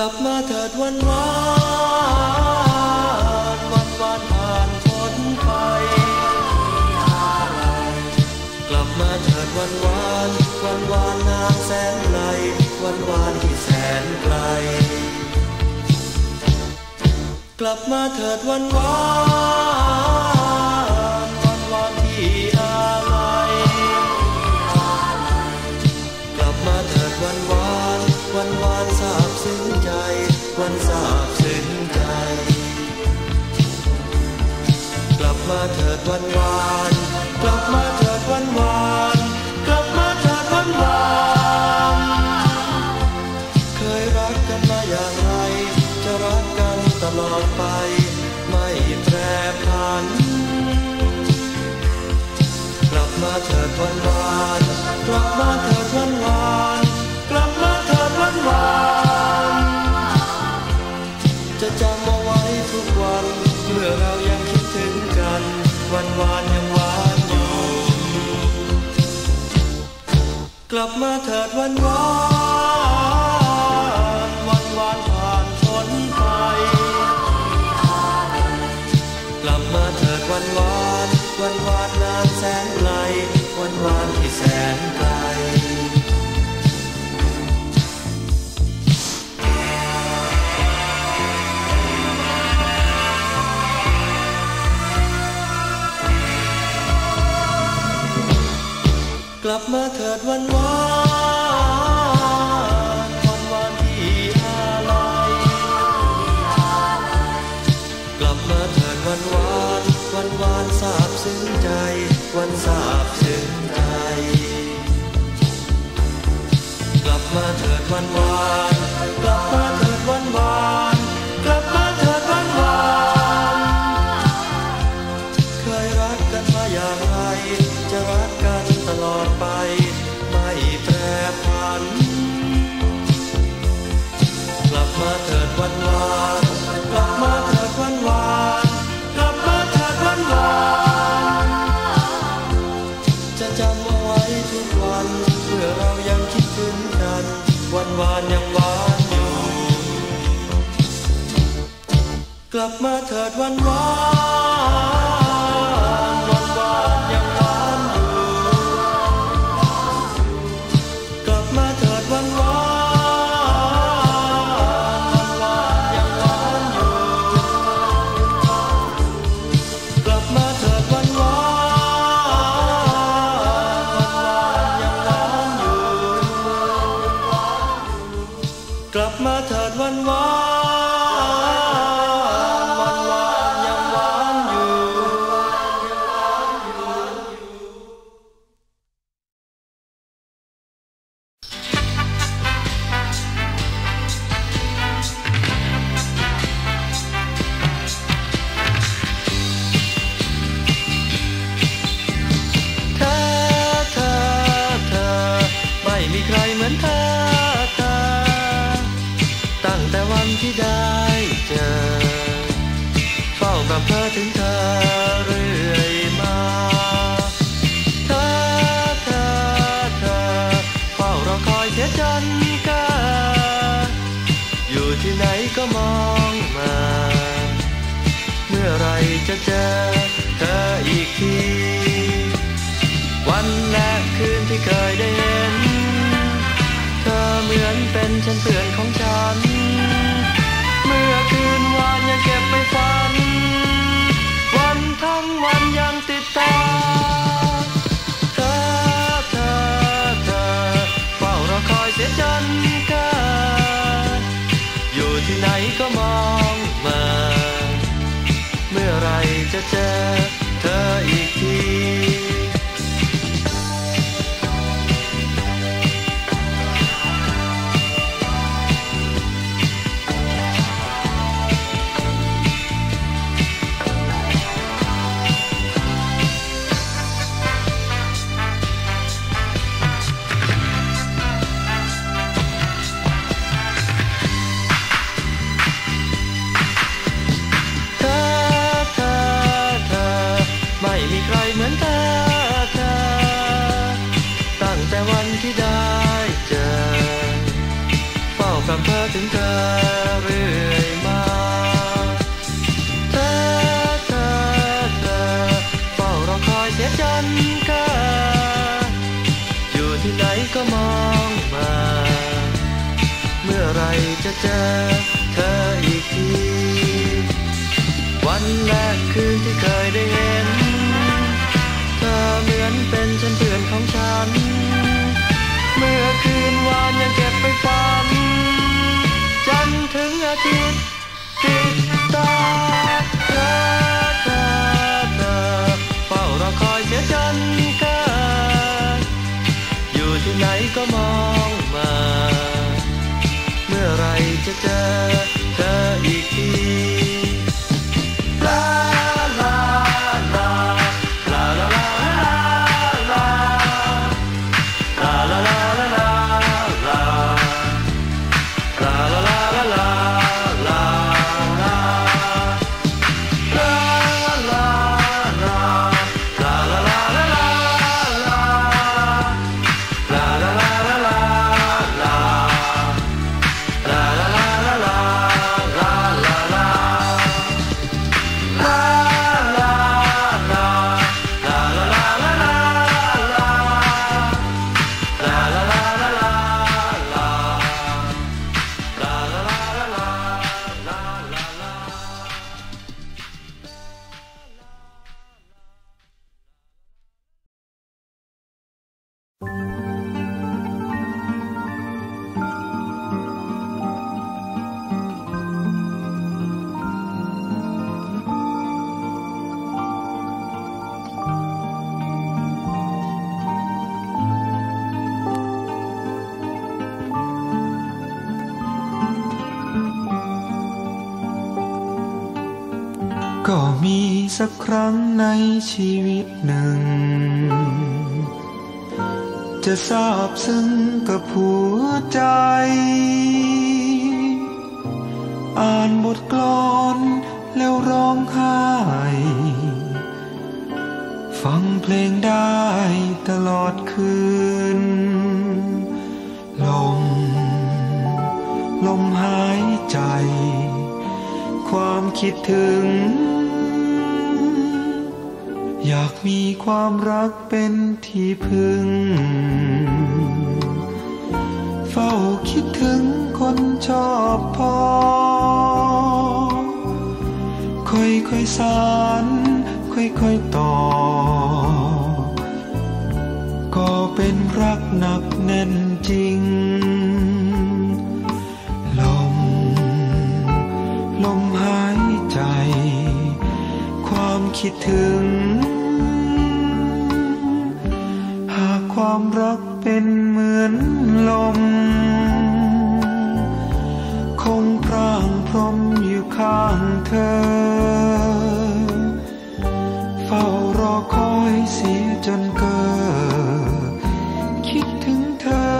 ลับมาเถิดวันวานวันวานผ่านพ้นไปอะไรกลับมาเถิดวันวานวันวานนางแสนไกลวันวานที่แสนไกล กลับมาเถิดวันวาน วันวานกลับมาเถิดวันวานกลับมาเถิดวันวานเคยรักกันมาอย่างไร จะรักกันตลอดไป ไม่แปรผัน กลับมาเถิดวันวาน ลับมาเถิดวันวานวันวานผ่านชนไปกลับมาเถิดวันวานวันวานนานแสนไกลวันวานที่แสนไกลกลับมาเถิดวันวาน one more. one more. ในชีวิตหนึ่ง จะทราบซึ้งกับหัวใจ อ่านบทกลอนแล้วร้องไห้ฟังเพลงได้ตลอดคืน ลม ลมหายใจ ความคิดถึง อยากมีความรักเป็นที่พึ่ง เฝ้าคิดถึงคนชอบพอ ค่อยๆสาน ค่อยๆต่อ ก็เป็นรักหนักแน่นจริง ลม ลมหายใจ ความคิดถึง ความรักเป็นเหมือนลม คงพรางพรมอยู่ข้างเธอ เฝ้ารอคอยเสียจนเกิดคิดถึงเธอ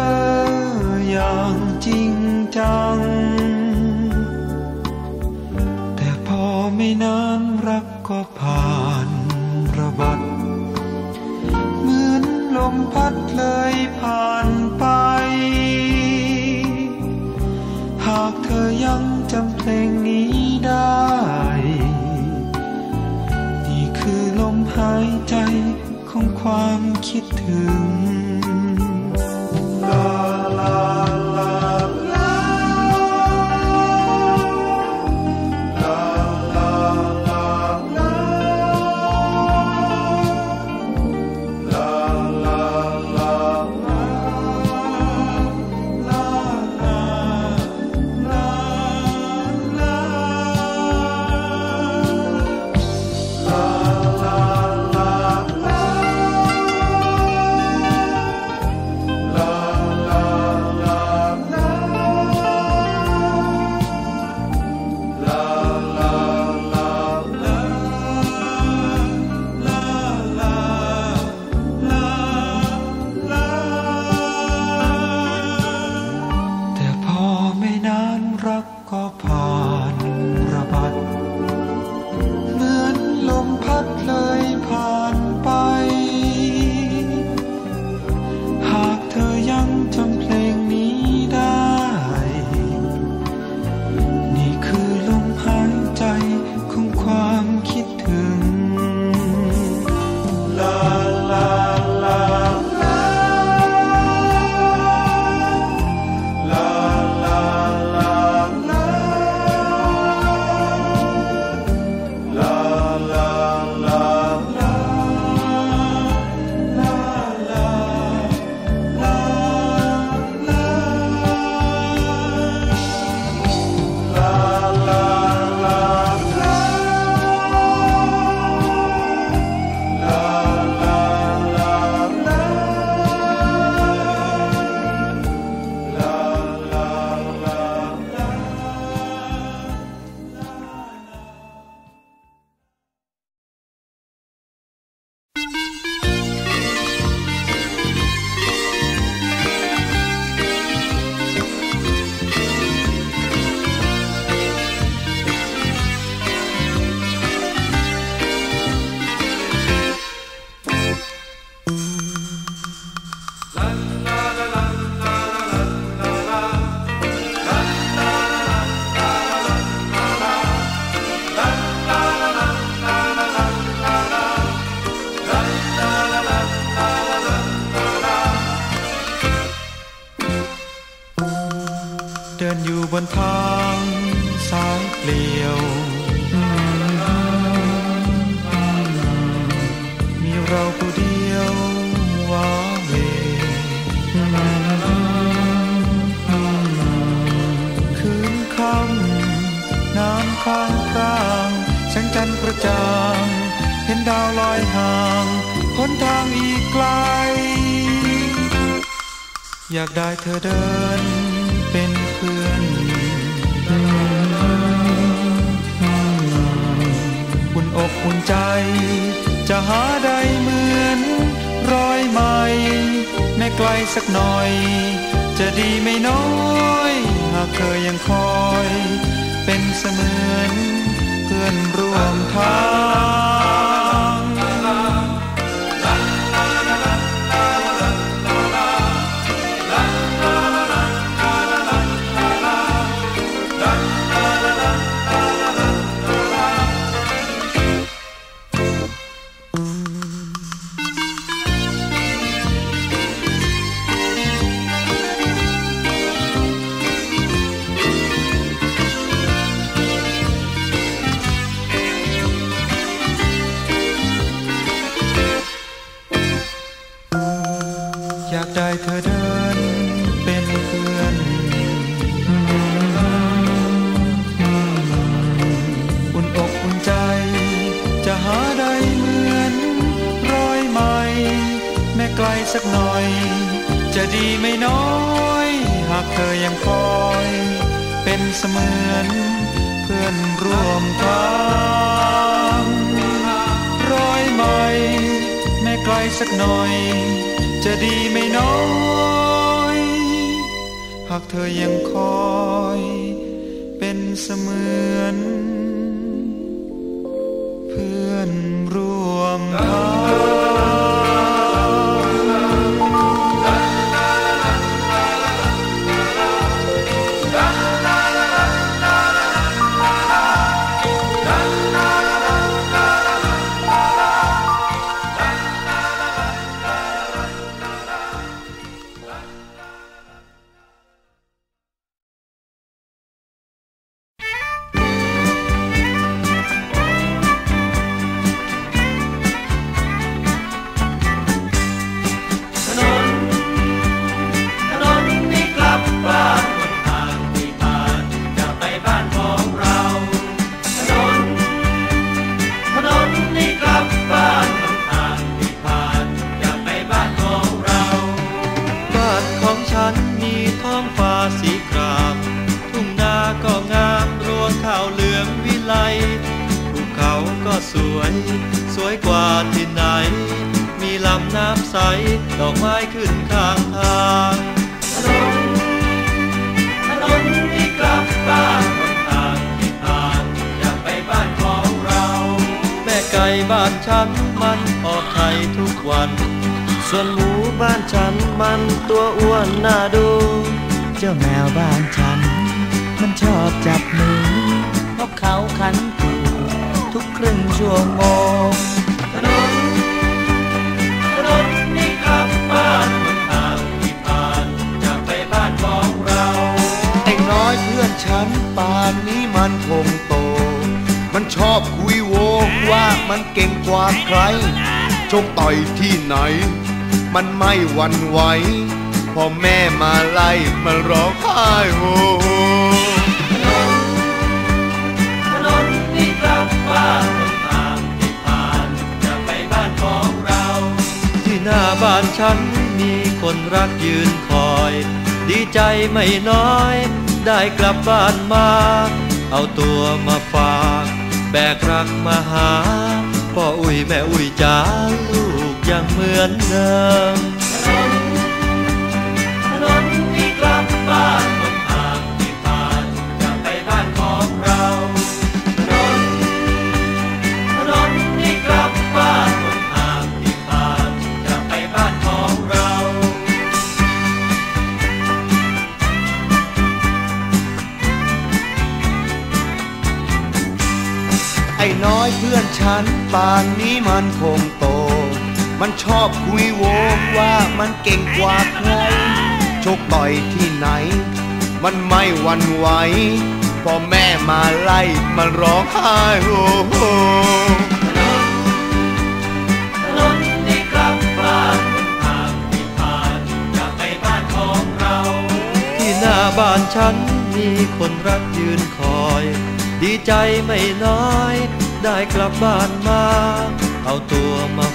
อย่างจริงจัง แต่พอไม่นานรักก็ผ่าน พัดเลยผ่านไป หากเธอยังจำเพลงนี้ได้ นี่คือลมหายใจของความคิดถึง อยากได้เธอเดินเป็นเพื่อนอุ่นอกอุ่นใจ จะหาได้เหมือนรอยไหมแม้ไกลสักหน่อย จะดีไม่น้อยหากเธอยังคอย เป็นเสมือนเพื่อนร่วมทาง เธอเดินเป็นเพื่อน อุ่นอกอุ่นใจ จะหาได้เหมือนรอยไหม่ แม้ไกลสักหน่อย จะดีไม่น้อย หากเธอยังคอย เป็นเสมือนเพื่อนร่วมทางรอยไหม่ แม้ไกลสักหน่อยจะดีไม่น้อย หากเธอยังคอย เป็นเสมือน ตัวอ้วนน่าดู เจ้าแมวบ้านฉัน มันชอบจับมือเพราะเขาขันกูทุกครึ่งชั่วโมงถนนถนนนี่กลับบ้านคนทางที่ผ่านอยากไปบ้านของเราไอ้น้อยเพื่อนฉันป่านนี้มันคงโต มันชอบคุยโวว่ามันเก่งกว่าใครชกต่อยที่ไหน มันไม่หวั่นไหวพอแม่มาไล่มันร้องไห้โฮถนนนี่กลับบ้านคนทางที่ผ่านจะไปบ้านของเรา ที่หน้าบ้านฉันมีคนรักยืนคอย ดีใจไม่น้อย ได้กลับบ้านมา เอาตัวมาฝาก แบกรักมาหาพ่ออุ้ยแม่อุ้ยจ้าลูก ยังเหมือนเดิมถนนที่กลับบ้านคนทางที่ผ่านจะไปบ้านของเราถนนถนนที่กลับบ้านคนทางที่ผ่านจะไปบ้านของเรา ไอ้น้อยเพื่อนฉันป่านนี้มันคงโต มันชอบคุยโวว่ามันเก่งกว่าใครชกต่อยที่ไหน มันไม่หวั่นไหวพอแม่มาไล่มันร้องไห้โฮโฮหน้าบ้านฉันมีคนรักยืนคอย ดีใจไม่น้อย ได้กลับบ้านมา เอาตัวมา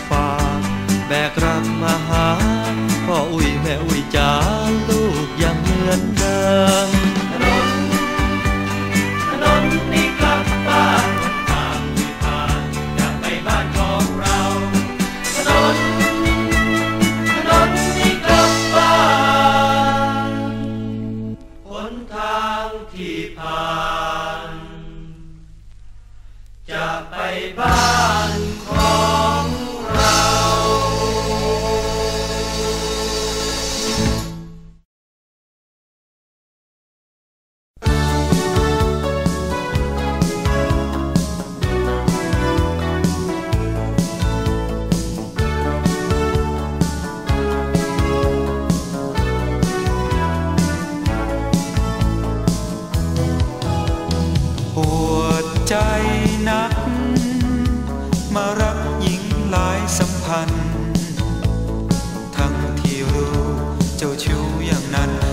แบกรักมาหาพ่ออุ้ยแม่อุ้ยจ้าลูกยังเหมือนเดิม not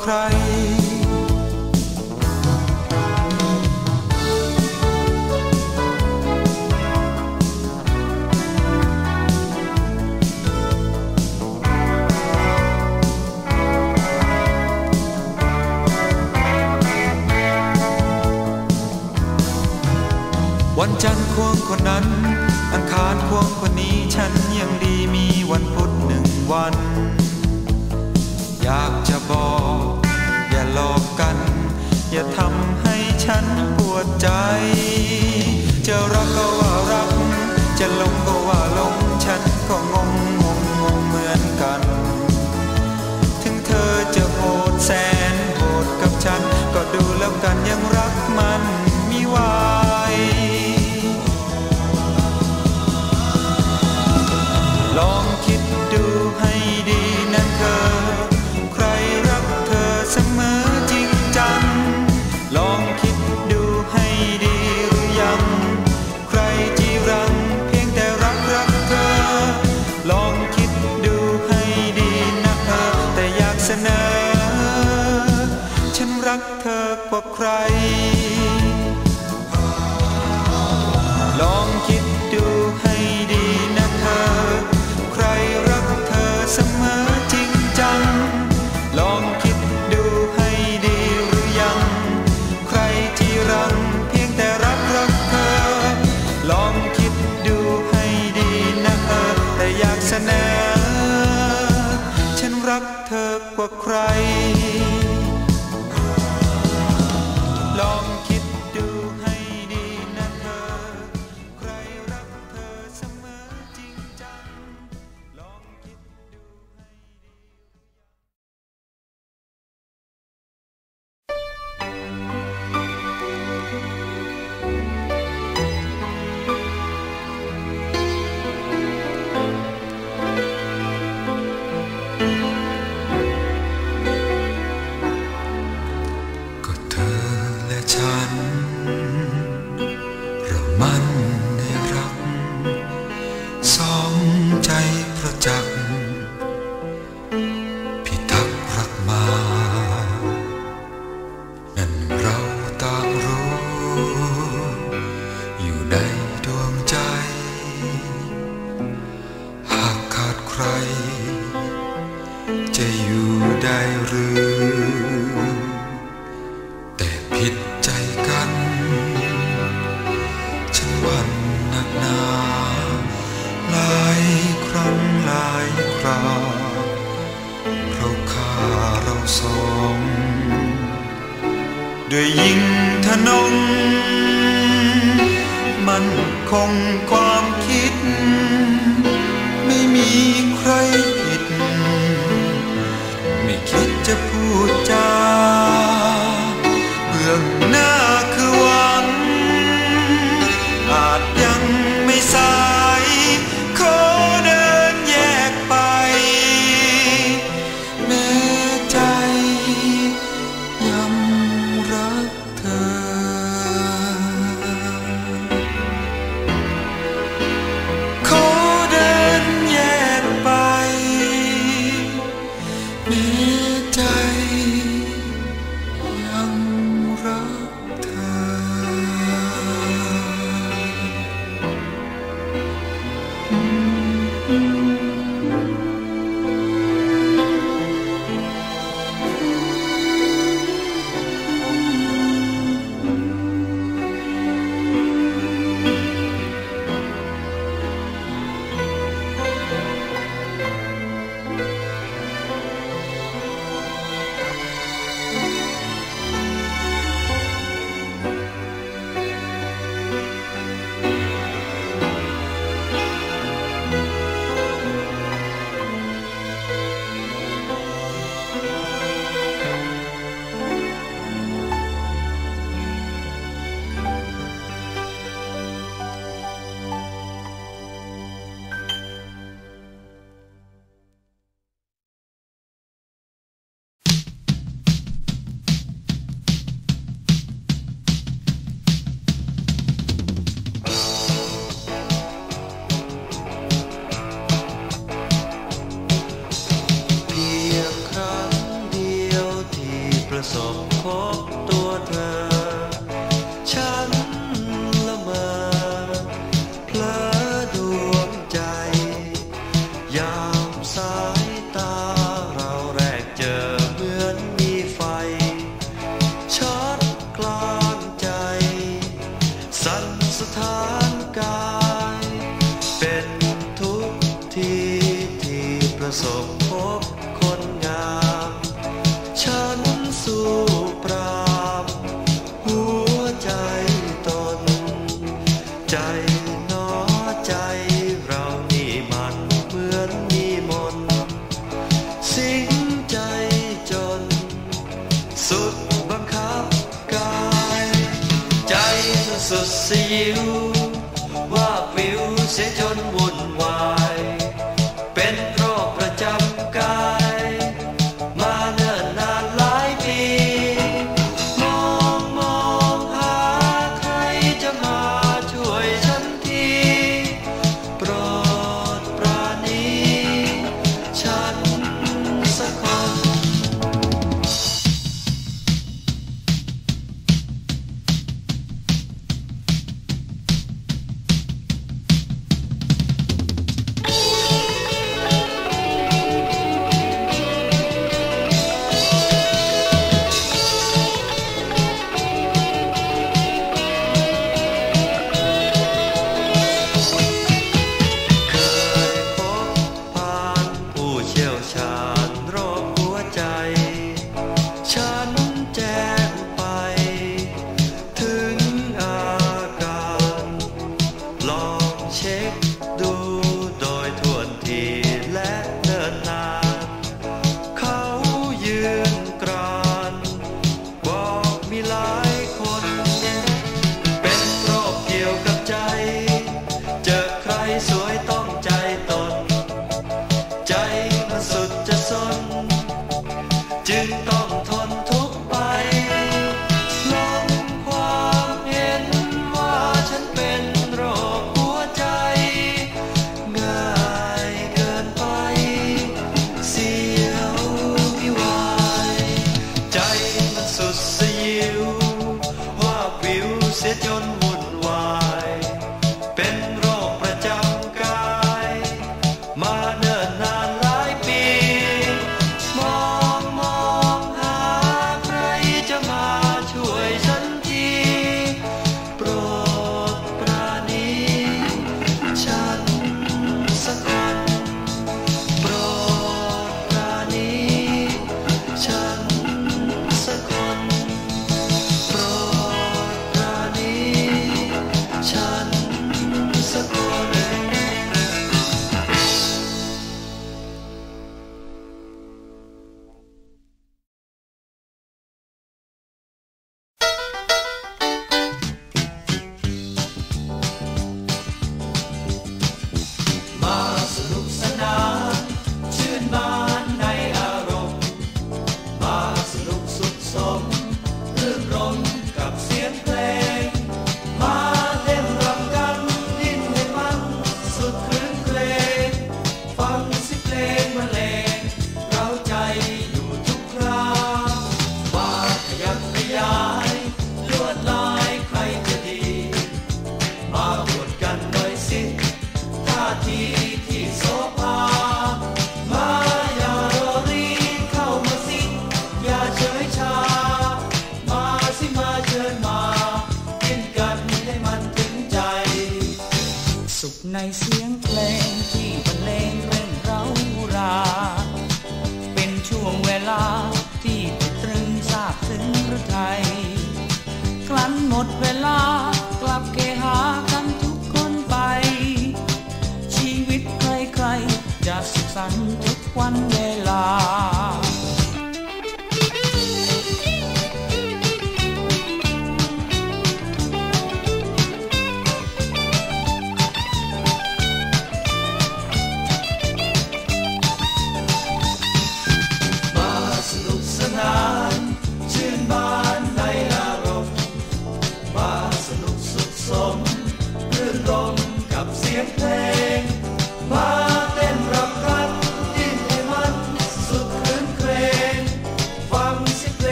ใครวันจันทร์ควงคนนั้น อังคารควงคนนี้ฉันยังดีมีวันพุธหนึ่งวัน อยากจะบอก Ucraina. ที่ป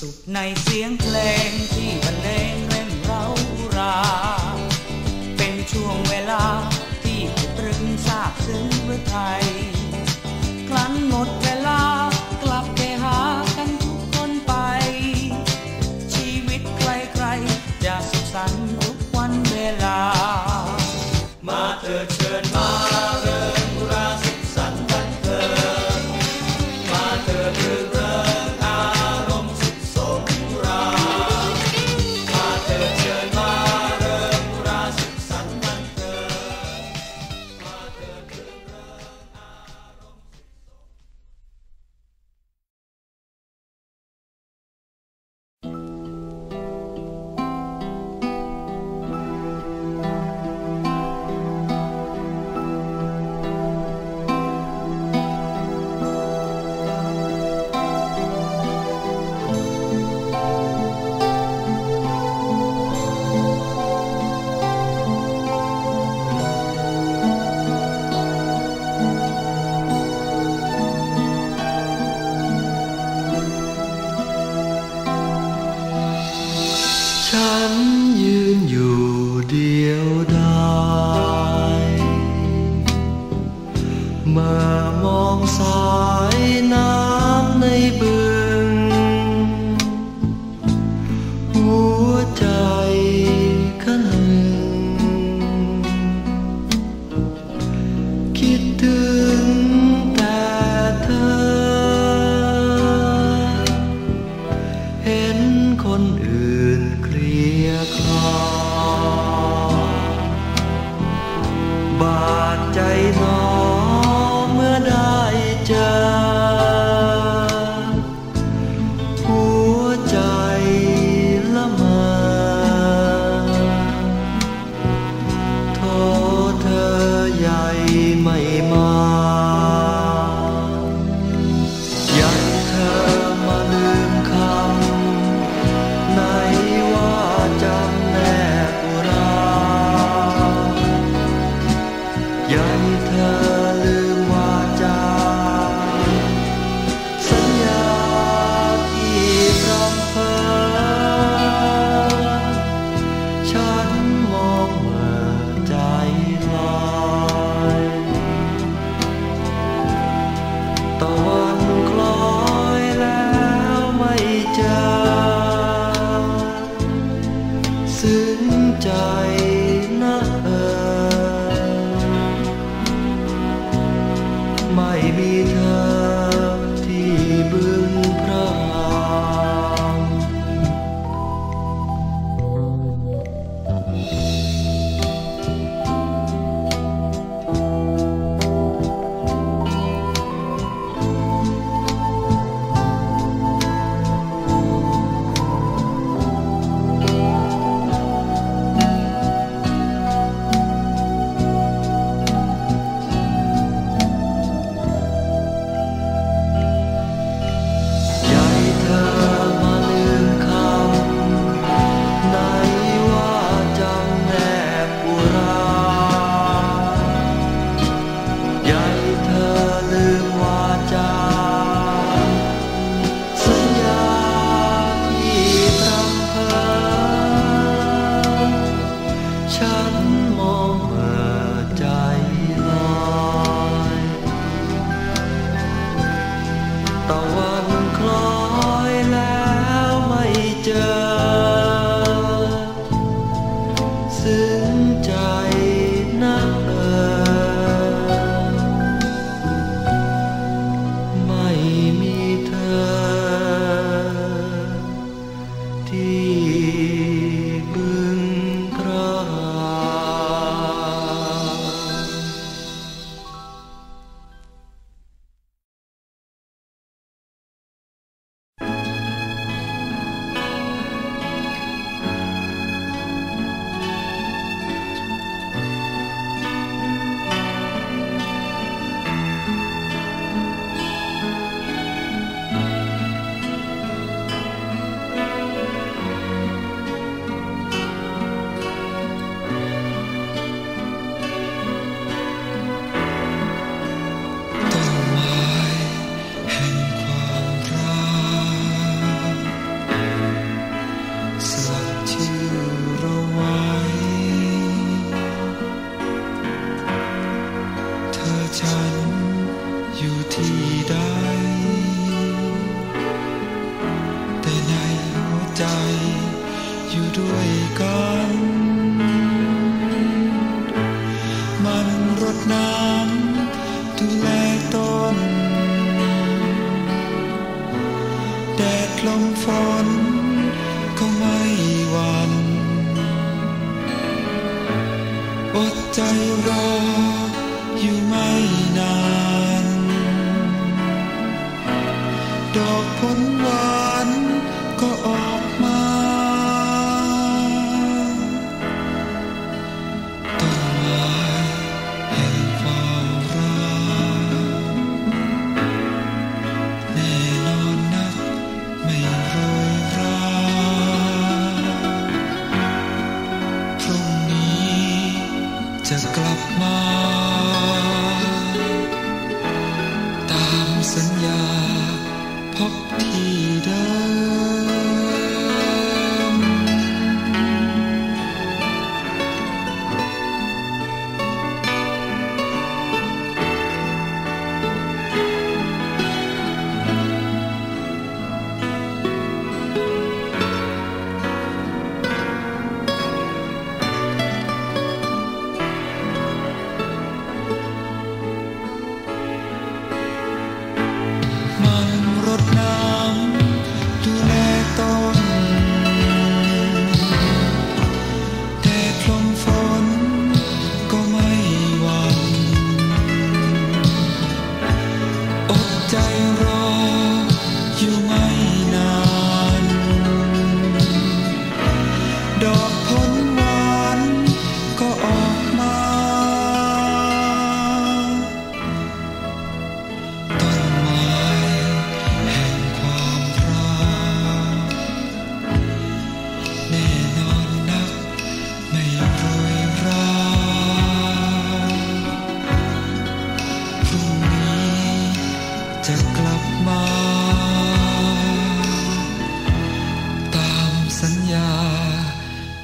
สุขในเสียงเพลงที่บรรเลงเร่งเร้ารา เป็นช่วงเวลาที่ตรึงซาบซึ้งหัไทย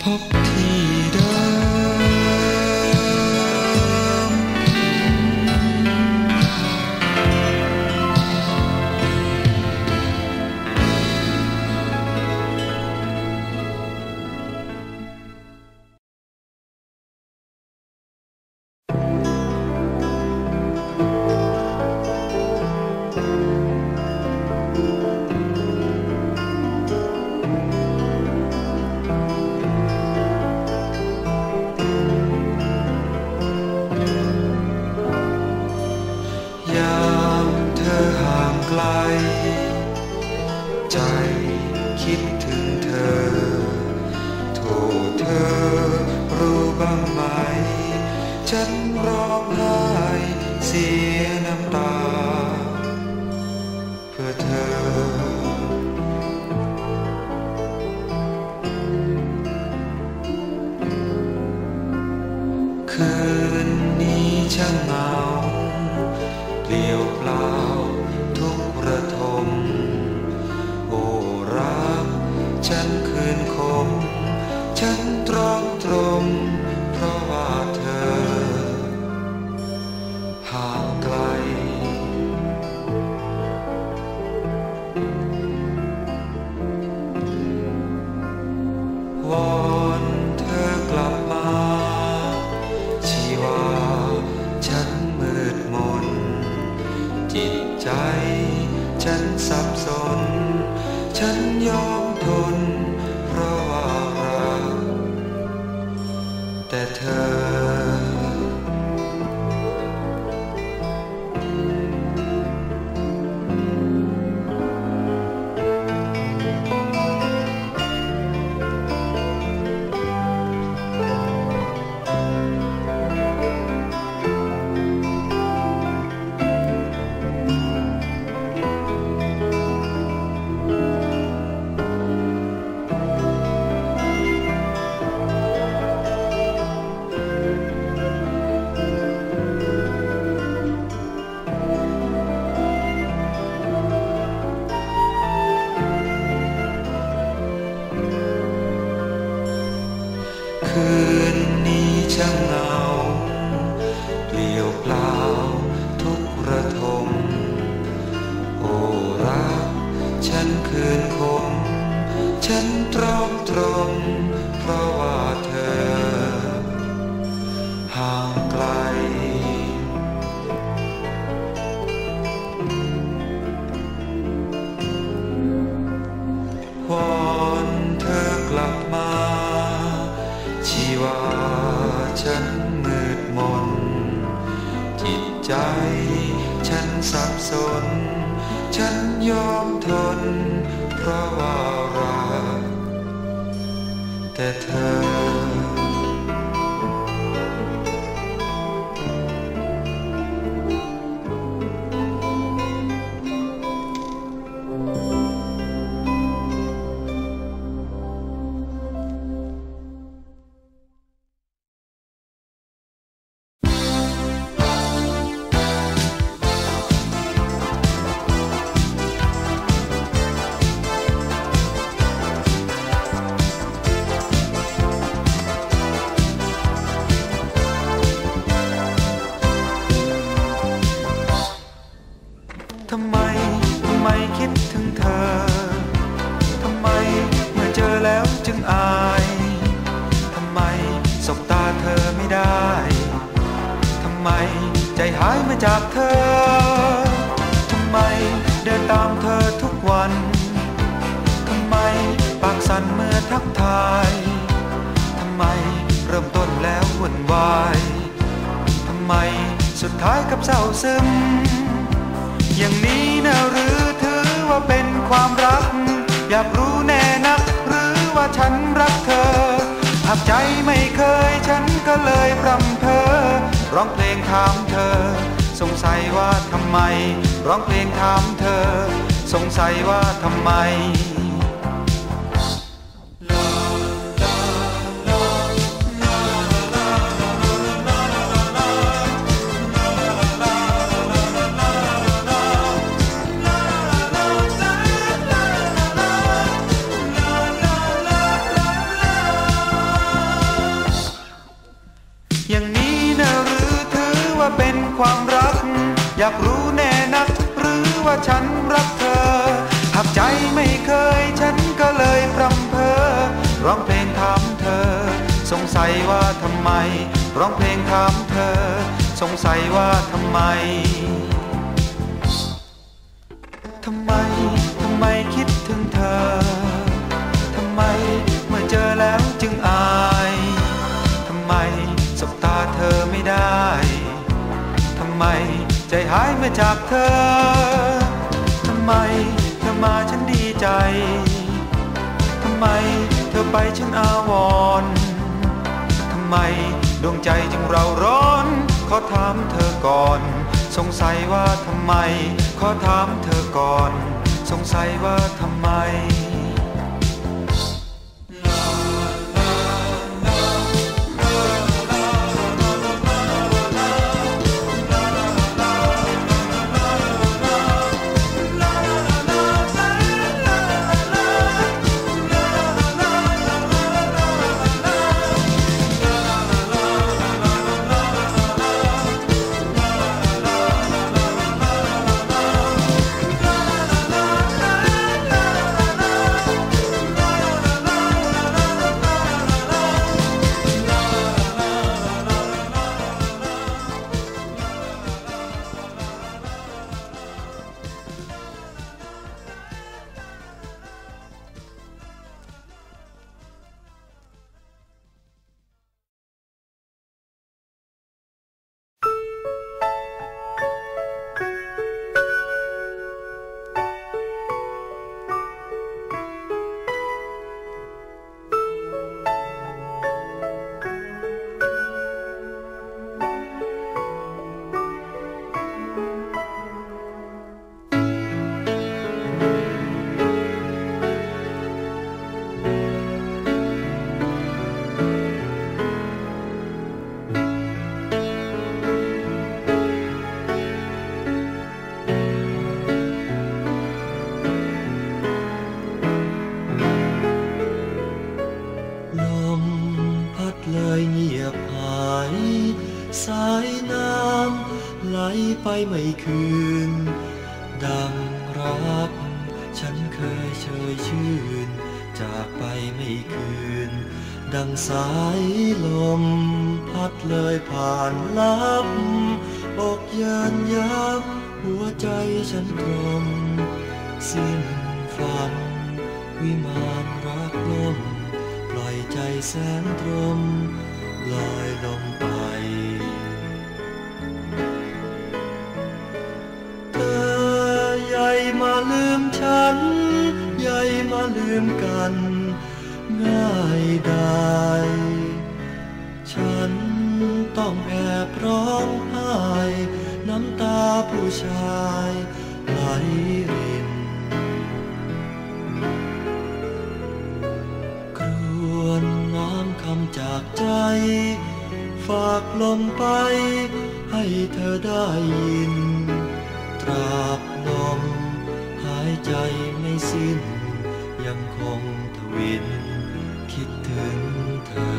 พ ฉันสับสน ฉันมืดมน จิตใจฉันสับสน ฉันยอมทนพระว่ารแต่เธอ ไม่เคยฉันก็เลยพรำเธอ ร้องเพลงถามเธอ สงสัยว่าทำไม ร้องเพลงถามเธอ สงสัยว่าทำไม ร้องเพลงถามเธอ สงสัยว่าทำไม ทำไม ทำไมคิดถึงเธอ ทำไมเมื่อเจอแล้วจึงอาย ทำไมสบตาเธอไม่ได้ ทำไมใจหายเมื่อจากเธอ ทำไมเธอมาฉันดีใจ ทำไมเธอไปฉันอาวรณ์ทำไม ดวงใจจึงเราร้อน ขอถามเธอก่อน สงสัยว่าทำไม ขอถามเธอก่อน สงสัยว่าทำไม สายน้ำไหลไปไม่คืน ดังรัก ฉันเคยเชยชื่น จากไปไม่คืน ดังสายลม พัดเลยผ่านลับอกเย็นยับหัวใจฉันตรม สิ้นฝัน วิมานรักลม ปล่อยใจแสนตรมลอยลม ฉันใยมาลืมกัน ง่ายได้ฉันต้องแอบร้องไห้ น้ำตาผู้ชายไหลรินครวนน้ำคำจากใจ ฝากลมไปให้เธอได้ยิน ตราบ ใจไม่สิ้น ยังคงทวินคิดถึงเธอ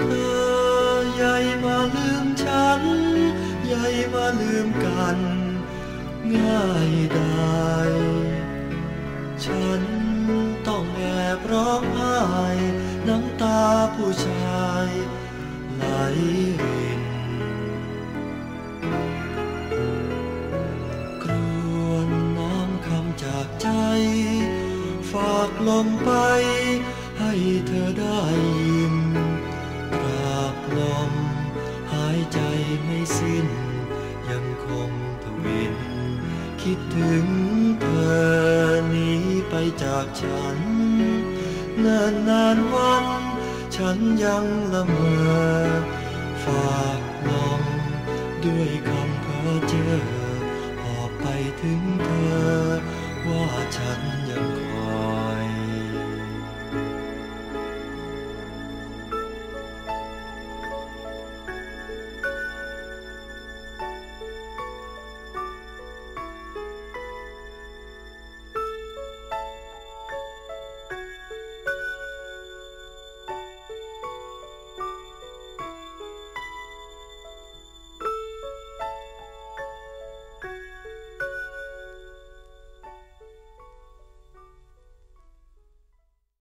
เธอใหญ่มาลืมฉัน ใหญ่มาลืมกัน ง่ายได้ฉันต้องแอบร้องไห้น้ำตาผู้ชายไหลรินครวนน้ำคำจากใจ ฝากลมไป เนิ่นนานวัน ฉันยังละเมอ